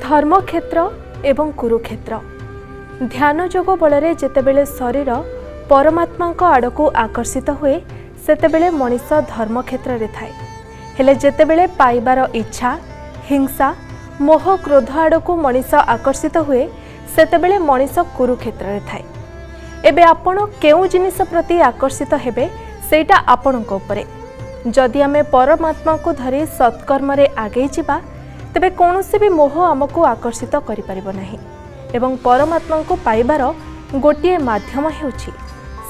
ଧର୍ମକ୍ଷେତ୍ର ଏବଂ କୁରୁକ୍ଷେତ୍ର ଧ୍ୟାନ ଯୋଗ ବଳରେ ଯେତେବେଳେ ଶରୀର ପରମାତ୍ମାଙ୍କ ଆଡ଼କୁ ଆକର୍ଷିତ ହୁଏ ସେତେବେଳେ ମଣିଷ ଧର୍ମକ୍ଷେତ୍ରରେ ଥାଏ। ହେଲେ ଯେତେବେଳେ ପାଇବାର ଇଚ୍ଛା ହିଂସା ମୋହ କ୍ରୋଧ ଆଡ଼କୁ ମଣିଷ ଆକର୍ଷିତ ହୁଏ ସେତେବେଳେ ମଣିଷ କୁରୁକ୍ଷେତ୍ରରେ ଥାଏ। ଏବେ ଆପଣ କେଉଁ ଜିନିଷ ପ୍ରତି ଆକର୍ଷିତ ହେବେ ସେଇଟା ଆପଣଙ୍କ ଉପରେ। ଯଦି ଆମେ ପରମାତ୍ମାକୁ ଧରି ସତ୍କର୍ମରେ ଆଗେଇ ଯିବା ତେବେ କୌଣସି ବି ମୋହ ଆମକୁ ଆକର୍ଷିତ କରିପାରିବ ନାହିଁ ଏବଂ ପରମାତ୍ମାଙ୍କୁ ପାଇବାର ଗୋଟିଏ ମାଧ୍ୟମ ହେଉଛି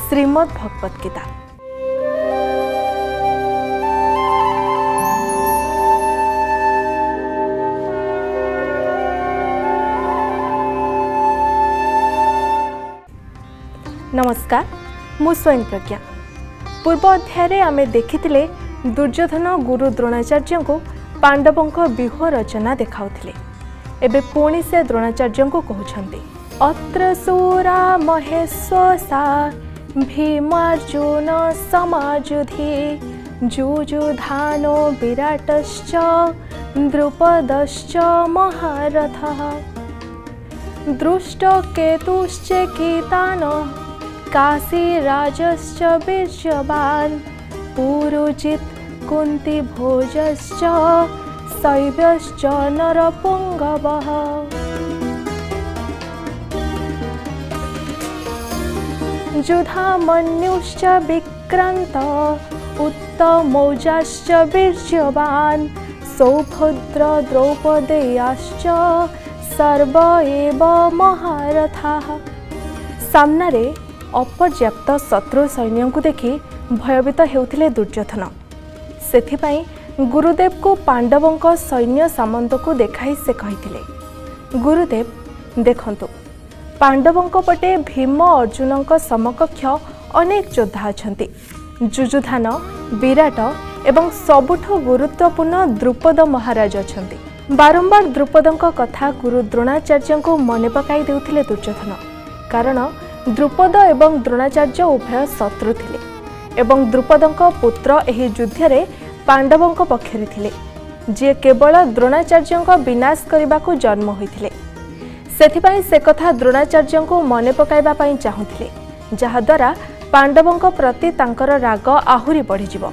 ଶ୍ରୀମଦ୍ ଭଗବତ ଗୀତା। ନମସ୍କାର ମୁଁ ସ୍ୱୟଂ ପ୍ରଜ୍ଞା। ପୂର୍ବ ଅଧ୍ୟାୟରେ ଆମେ ଦେଖିଥିଲେ ଦୁର୍ଯ୍ୟୋଧନ ଗୁରୁ ଦ୍ରୋଣାଚାର୍ଯ୍ୟଙ୍କୁ ପାଣ୍ଡବଙ୍କ ବ୍ୟୁହ ରଚନା ଦେଖାଉଥିଲେ ଏବେ ପୁଣି ସେ ଦ୍ରୋଣାଚାର୍ଯ୍ୟଙ୍କୁ କହୁଛନ୍ତି ଅତ୍ର ସୁରା ମହେଶ୍ୱସା ଭୀମାର୍ଜୁନ ସମାଯୁଧି ଯୁଯୁଧାନୋ ବିରାଟଶ୍ଚ ଦ୍ରୁପଦଶ୍ଚ ମହାରଥः दृष्टकेतुश्चकितान काशीराजश्च बीर्यवान् पुरुजित् कुन्तिभोजश्च शैव्यश्च नरपुङ्गवः जुधामन्युश्च विक्रान्त उत्तमौजाश्च बीर्यवान् सौभद्र द्रौपदेयाश्च ସର୍ବ ଏବ ମହାରଥାଃ ସାମ୍ନାରେ ଅପର୍ଯ୍ୟାପ୍ତ ଶତ୍ରୁ ସୈନ୍ୟଙ୍କୁ ଦେଖି ଭୟଭୀତ ହେଉଥିଲେ ଦୁର୍ଯ୍ୟୋଧନ ସେଥିପାଇଁ ଗୁରୁଦେବଙ୍କୁ ପାଣ୍ଡବଙ୍କ ସୈନ୍ୟ ସାମନ୍ତକୁ ଦେଖାଇ ସେ କହିଥିଲେ ଗୁରୁଦେବ ଦେଖନ୍ତୁ ପାଣ୍ଡବଙ୍କ ପଟେ ଭୀମ ଅର୍ଜୁନଙ୍କ ସମକକ୍ଷ ଅନେକ ଯୋଦ୍ଧା ଅଛନ୍ତି। ଯୁଯୁଧାନ ବିରାଟ ଏବଂ ସବୁଠୁ ଗୁରୁତ୍ୱପୂର୍ଣ୍ଣ ଦ୍ରୁପଦ ମହାରାଜ ଅଛନ୍ତି। ବାରମ୍ବାର ଦ୍ରୁପଦଙ୍କ କଥା ଗୁରୁ ଦ୍ରୋଣାଚାର୍ଯ୍ୟଙ୍କୁ ମନେ ପକାଇ ଦେଉଥିଲେ ଦୁର୍ଯ୍ୟୋଧନ। କାରଣ ଦ୍ରୁପଦ ଏବଂ ଦ୍ରୋଣାଚାର୍ଯ୍ୟ ଉଭୟ ଶତ୍ରୁ ଥିଲେ ଏବଂ ଦ୍ରୁପଦଙ୍କ ପୁତ୍ର ଏହି ଯୁଦ୍ଧରେ ପାଣ୍ଡବଙ୍କ ପକ୍ଷରେ ଥିଲେ ଯିଏ କେବଳ ଦ୍ରୋଣାଚାର୍ଯ୍ୟଙ୍କ ବିନାଶ କରିବାକୁ ଜନ୍ମ ହୋଇଥିଲେ। ସେଥିପାଇଁ ସେ କଥା ଦ୍ରୋଣାଚାର୍ଯ୍ୟଙ୍କୁ ମନେ ପକାଇବା ପାଇଁ ଚାହୁଁଥିଲେ ଯାହାଦ୍ୱାରା ପାଣ୍ଡବଙ୍କ ପ୍ରତି ତାଙ୍କର ରାଗ ଆହୁରି ବଢ଼ିଯିବ।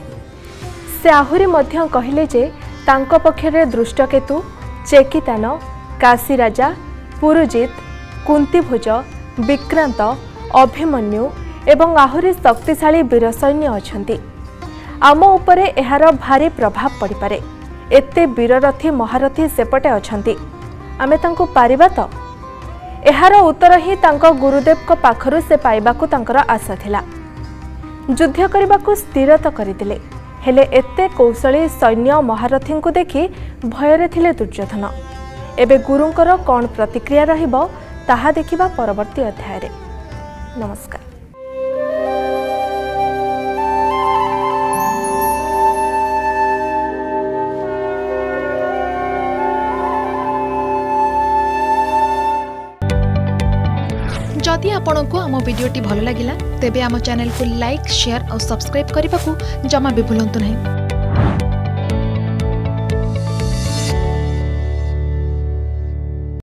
ସେ ଆହୁରି ମଧ୍ୟ କହିଲେ ଯେ ତାଙ୍କ ପକ୍ଷରେ ଦୃଷ୍ଟକେତୁ ଚେକିତାନ କାଶୀରାଜା ପୁରୁଜିତ କୁନ୍ତିଭୋଜ ବିକ୍ରାନ୍ତ ଅଭିମନ୍ୟୁ ଏବଂ ଆହୁରି ଶକ୍ତିଶାଳୀ ବୀରସୈନ୍ୟ ଅଛନ୍ତି। ଆମ ଉପରେ ଏହାର ଭାରି ପ୍ରଭାବ ପଡ଼ିପାରେ। ଏତେ ବୀରରଥୀ ମହାରଥୀ ସେପଟେ ଅଛନ୍ତି। ଆମେ ତାଙ୍କୁ ପାରିବା ତ? ଏହାର ଉତ୍ତର ହିଁ ତାଙ୍କ ଗୁରୁଦେବଙ୍କ ପାଖରୁ ସେ ପାଇବାକୁ ତାଙ୍କର ଆଶା ଥିଲା। ଯୁଦ୍ଧ କରିବାକୁ ସ୍ଥିର ତ କରିଥିଲେ। ହେଲେ ଏତେ କୌଶଳୀ ସୈନ୍ୟ ମହାରଥୀଙ୍କୁ ଦେଖି ଭୟରେ ଥିଲେ ଦୁର୍ଯ୍ୟୋଧନ। ଏବେ ଗୁରୁଙ୍କର କ'ଣ ପ୍ରତିକ୍ରିୟା ରହିବ ତାହା ଦେଖିବା ପରବର୍ତ୍ତୀ ଅଧ୍ୟାୟରେ। ନମସ୍କାର। जदि आपण आम भिडी भल लगा तेब आम चेल को लाइक सेयार और सब्सक्राइब करने को जमा भी भूलु ना